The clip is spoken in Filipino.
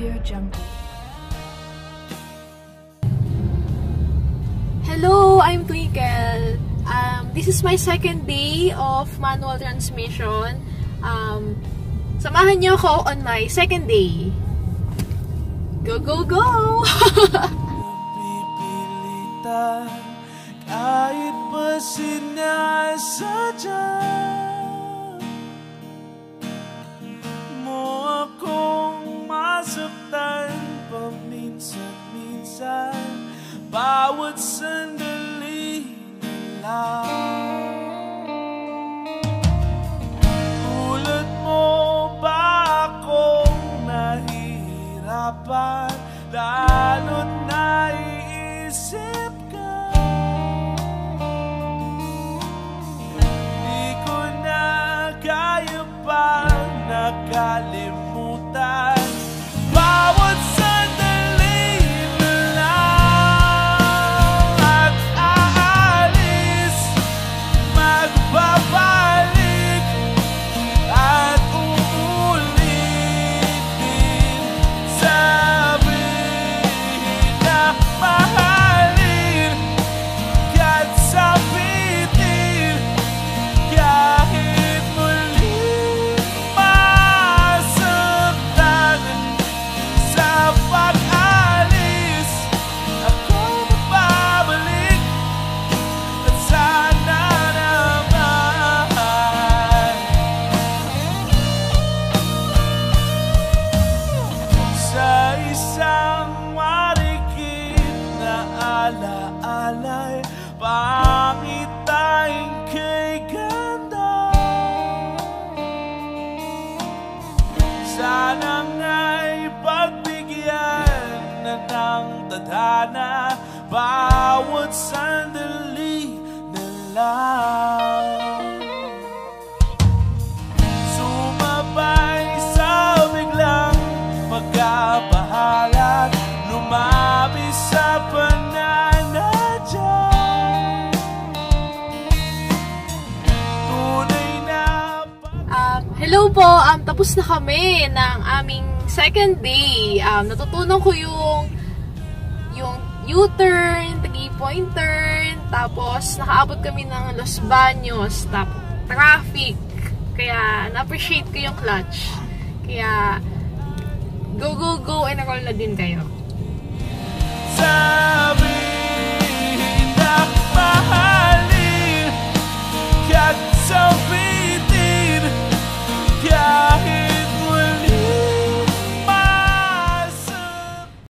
Audio Jungle. Hello, I'm Twinkle. Um, this is my second day of manual transmission. Um, samahan niyo ako on my second day. Go, go, go! Pipilitan kahit pa sinasadya paminsan-minsan bawat sandali na lang Tulad mo ba akong nahihirapan? Lalo't naiisip ko na kaya pa nakalimutan tayong kay ganda. Sana nga'y pagbigyan na ng tadhana bawat sandali na lang hello po, um, tapos na kami ng aming second day. Um, natutunan ko yung yung U-turn, three-point turn, tapos nakaabot kami ng Los Baños, tapos traffic. Kaya na-appreciate ko yung clutch. Kaya go, go, go, and roll na din kayo. sa